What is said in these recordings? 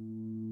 you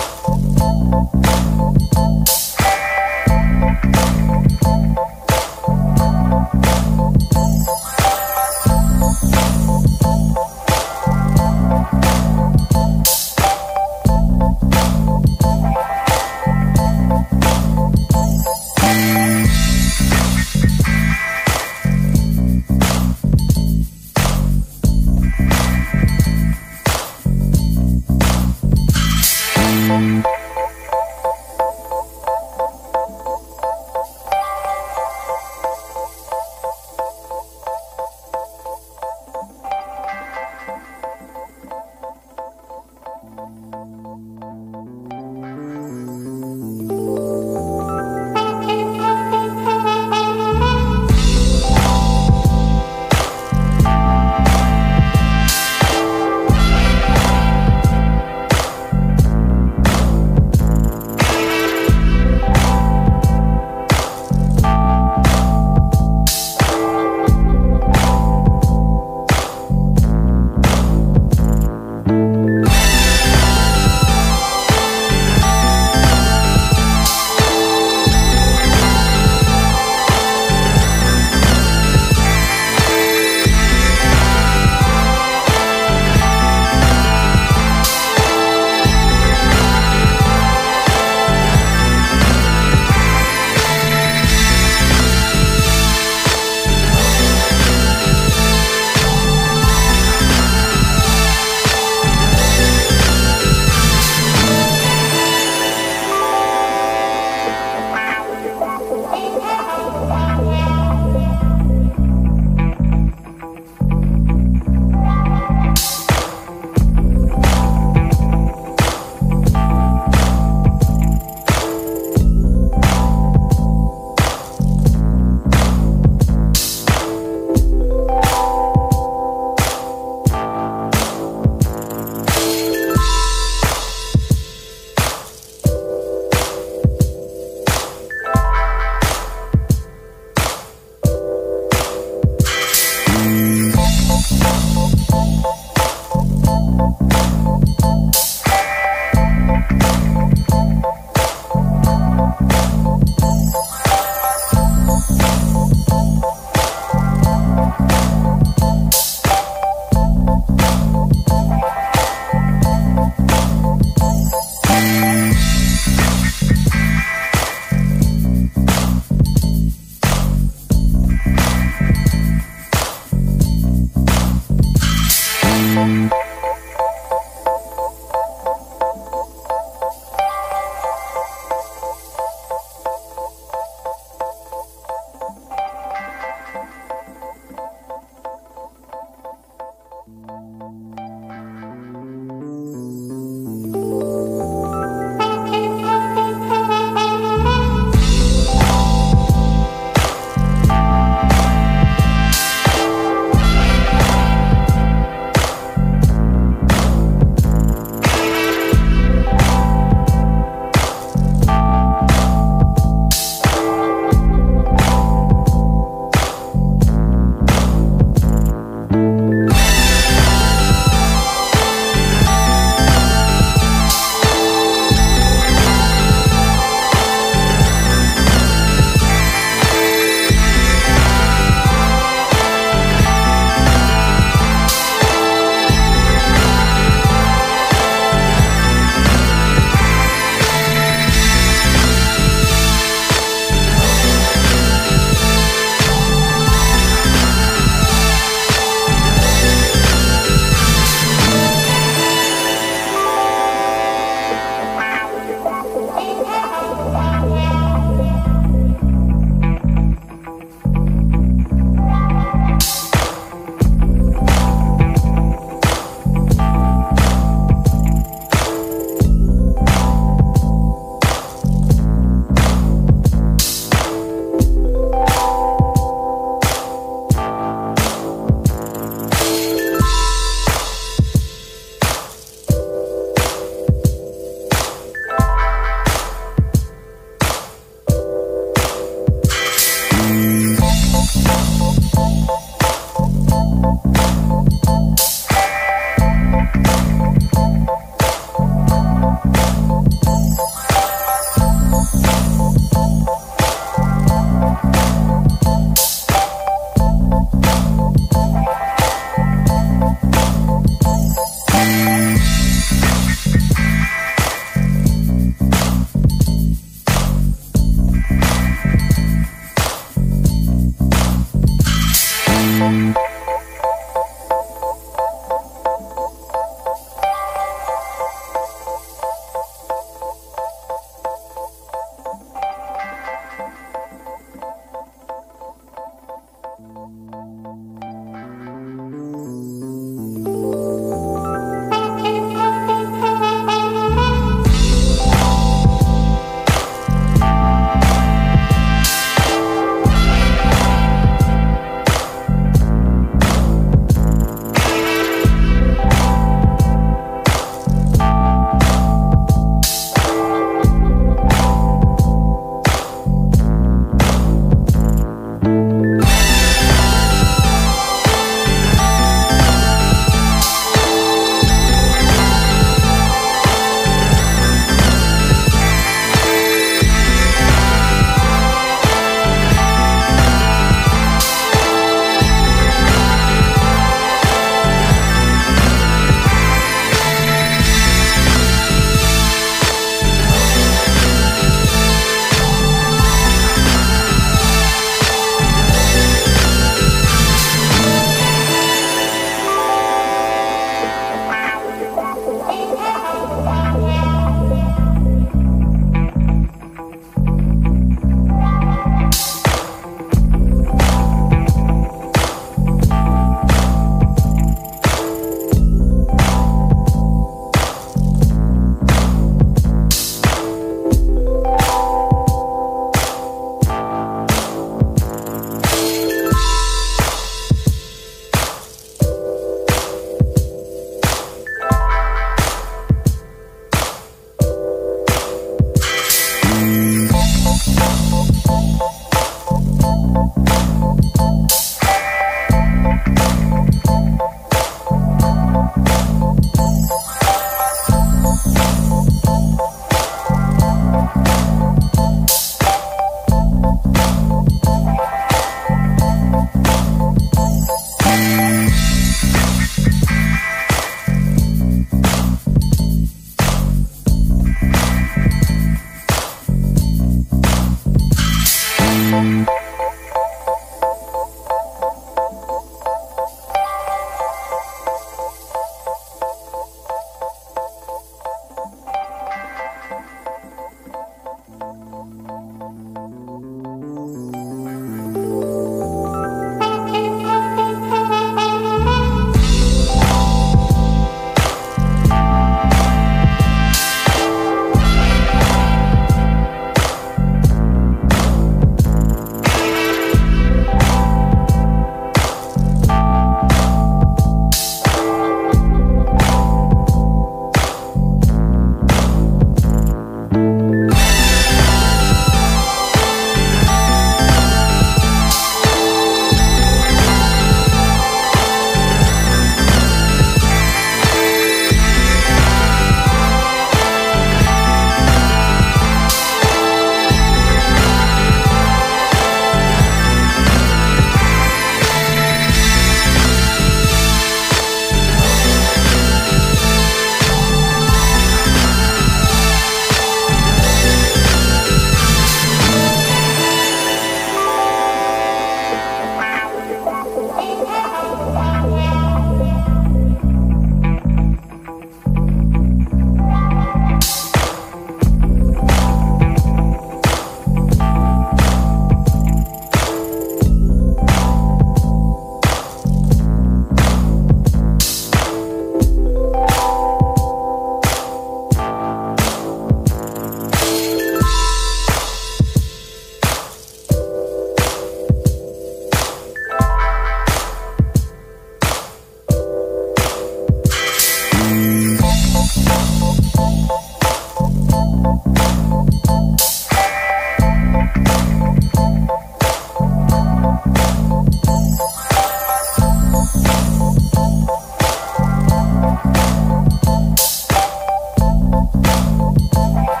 Thank